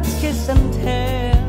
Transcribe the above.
let's kiss and tell.